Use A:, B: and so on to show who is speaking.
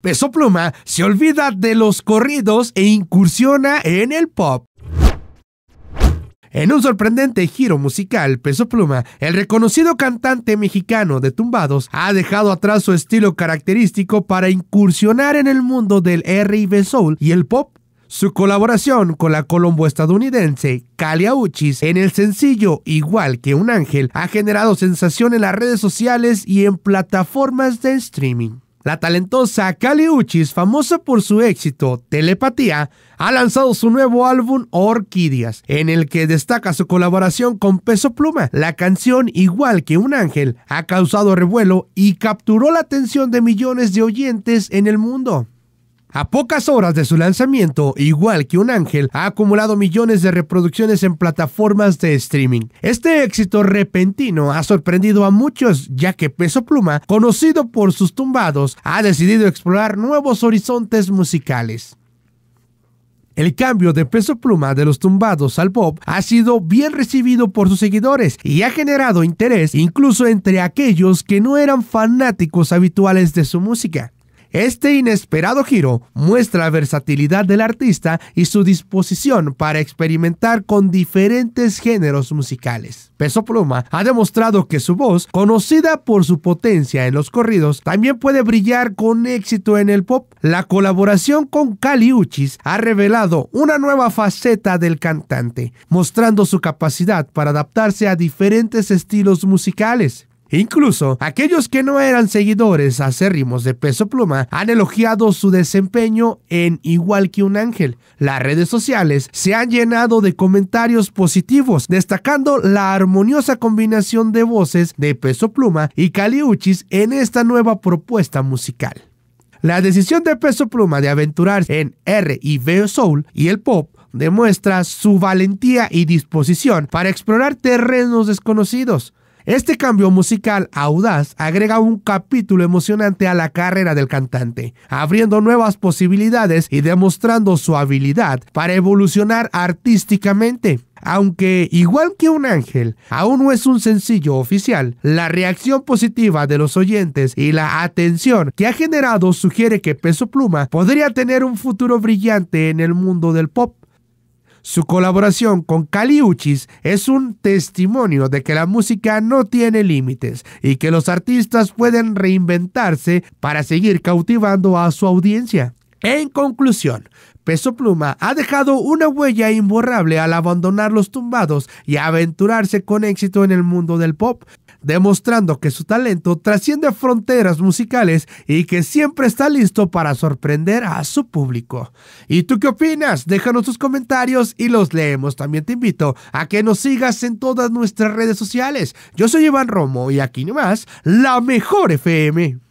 A: Peso Pluma se olvida de los corridos e incursiona en el pop. En un sorprendente giro musical, Peso Pluma, el reconocido cantante mexicano de tumbados, ha dejado atrás su estilo característico para incursionar en el mundo del R&B soul y el pop. Su colaboración con la colombo-estadounidense Kalia Uchis en el sencillo Igual que un ángel ha generado sensación en las redes sociales y en plataformas de streaming. La talentosa Kali Uchis, famosa por su éxito Telepatía, ha lanzado su nuevo álbum Orquídeas, en el que destaca su colaboración con Peso Pluma. La canción Igual que un ángel ha causado revuelo y capturó la atención de millones de oyentes en el mundo. A pocas horas de su lanzamiento, igual que un ángel, ha acumulado millones de reproducciones en plataformas de streaming. Este éxito repentino ha sorprendido a muchos, ya que Peso Pluma, conocido por sus tumbados, ha decidido explorar nuevos horizontes musicales. El cambio de peso pluma de los tumbados al pop ha sido bien recibido por sus seguidores y ha generado interés incluso entre aquellos que no eran fanáticos habituales de su música. Este inesperado giro muestra la versatilidad del artista y su disposición para experimentar con diferentes géneros musicales. Peso Pluma ha demostrado que su voz, conocida por su potencia en los corridos, también puede brillar con éxito en el pop. La colaboración con Kali Uchis ha revelado una nueva faceta del cantante, mostrando su capacidad para adaptarse a diferentes estilos musicales. Incluso aquellos que no eran seguidores acérrimos de Peso Pluma han elogiado su desempeño en Igual que un ángel. Las redes sociales se han llenado de comentarios positivos, destacando la armoniosa combinación de voces de Peso Pluma y Caliuchis en esta nueva propuesta musical. La decisión de Peso Pluma de aventurarse en R y V Soul y el pop demuestra su valentía y disposición para explorar terrenos desconocidos. Este cambio musical audaz agrega un capítulo emocionante a la carrera del cantante, abriendo nuevas posibilidades y demostrando su habilidad para evolucionar artísticamente. Aunque, igual que un ángel, aún no es un sencillo oficial, la reacción positiva de los oyentes y la atención que ha generado sugiere que Peso Pluma podría tener un futuro brillante en el mundo del pop. Su colaboración con Kali Uchis es un testimonio de que la música no tiene límites y que los artistas pueden reinventarse para seguir cautivando a su audiencia. En conclusión, Peso Pluma ha dejado una huella imborrable al abandonar los tumbados y aventurarse con éxito en el mundo del pop, demostrando que su talento trasciende fronteras musicales y que siempre está listo para sorprender a su público. ¿Y tú qué opinas? Déjanos tus comentarios y los leemos. También te invito a que nos sigas en todas nuestras redes sociales. Yo soy Iván Romo y aquí nomás, la mejor FM.